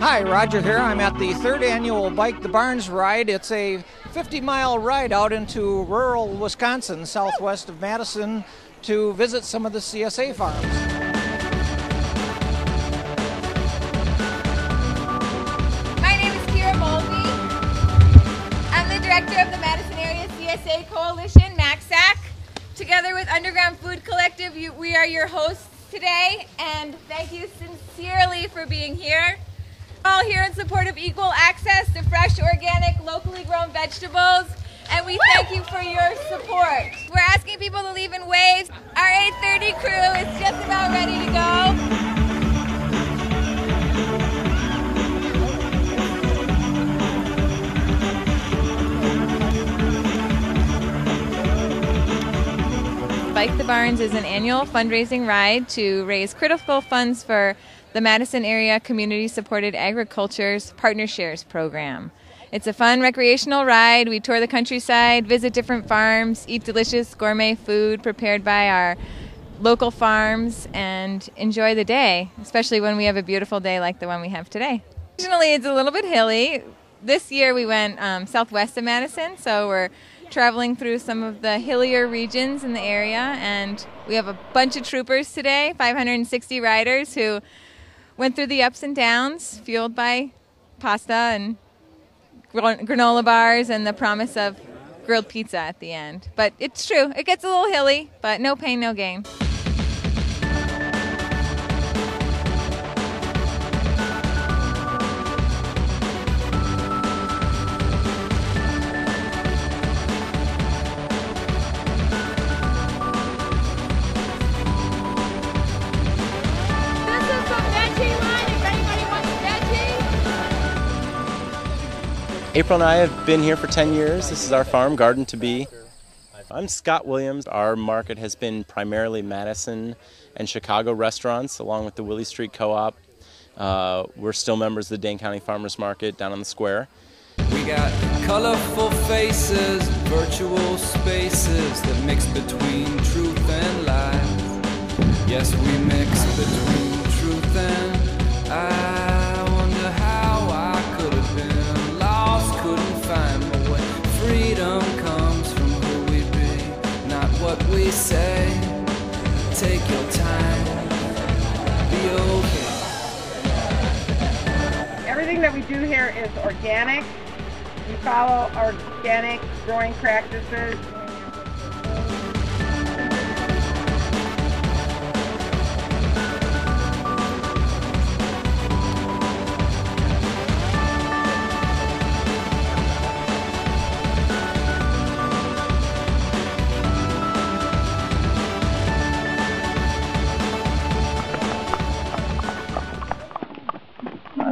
Hi, Roger here. I'm at the third annual Bike the Barns ride. It's a 50 mile ride out into rural Wisconsin, southwest of Madison, to visit some of the CSA farms. My name is Kiera Mulvey. I'm the director of the Madison Area CSA Coalition, MACSAC. Together with Underground Food Collective, we are your hosts today, and thank you sincerely for being here. All here in support of equal access to fresh, organic, locally grown vegetables, and we thank you for your support. We're asking people to leave in waves. Our 830 crew is just about ready to go. Bike the Barns is an annual fundraising ride to raise critical funds for the Madison Area Community Supported Agriculture's Partner Shares program. It's a fun recreational ride. We tour the countryside, visit different farms, eat delicious gourmet food prepared by our local farms, and enjoy the day, especially when we have a beautiful day like the one we have today. Originally, it's a little bit hilly. This year we went um, southwest of Madison, so we're traveling through some of the hillier regions in the area, and we have a bunch of troopers today 560 riders who went through the ups and downs, fueled by pasta and granola bars and the promise of grilled pizza at the end. But it's true, it gets a little hilly, but no pain, no gain. April and I have been here for 10 years. This is our farm, Garden to Be. I'm Scott Williams. Our market has been primarily Madison and Chicago restaurants, along with the Willy Street Co op. Uh, we're still members of the Dane County Farmers Market down on the square. We got colorful faces, virtual spaces that mix between truth and lies. Yes, we mix between truth and Everything that we do here is organic. We follow organic growing practices.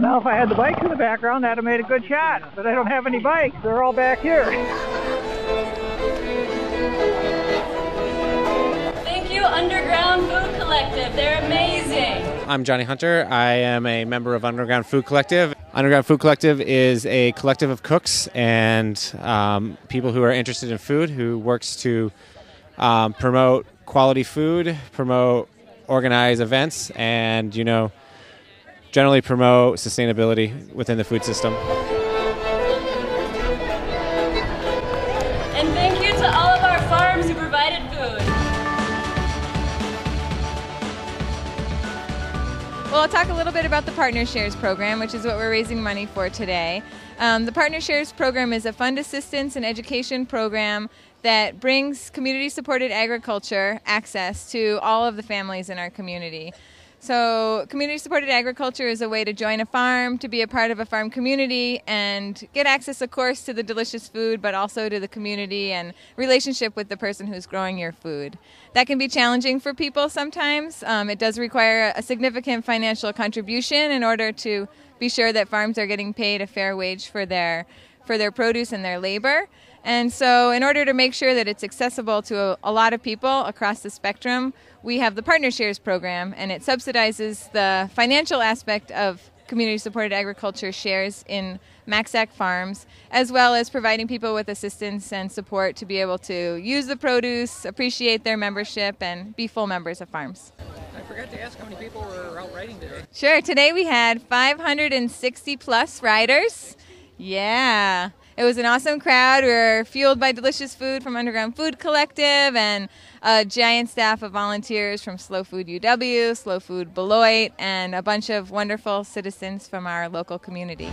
Now, if I had the bikes in the background, that'd have made a good shot. But I don't have any bikes. They're all back here. Thank you, Underground Food Collective. They're amazing. I'm Jonny Hunter. I am a member of Underground Food Collective. Underground Food Collective is a collective of cooks and um, people who are interested in food who works to um, promote quality food, promote organize events, and you know generally promote sustainability within the food system. And thank you to all of our farms who provided food. Well, I'll talk a little bit about the Partner Shares program, which is what we're raising money for today. Um, the Partner Shares program is a fund assistance and education program that brings community supported agriculture access to all of the families in our community. So, community supported agriculture is a way to join a farm, to be a part of a farm community, and get access, of course, to the delicious food, but also to the community and relationship with the person who's growing your food. That can be challenging for people sometimes. Um, it does require a significant financial contribution in order to be sure that farms are getting paid a fair wage for their for their produce and their labor. And so, in order to make sure that it's accessible to a, a, lot of people across the spectrum, we have the Partner Shares program, and it subsidizes the financial aspect of community supported agriculture shares in MACSAC farms, as well as providing people with assistance and support to be able to use the produce, appreciate their membership, and be full members of farms. I forgot to ask how many people were out riding today. Sure. Today we had 560 plus riders. Yeah. It was an awesome crowd. We were fueled by delicious food from Underground Food Collective and a giant staff of volunteers from Slow Food UW, Slow Food Beloit, and a bunch of wonderful citizens from our local community.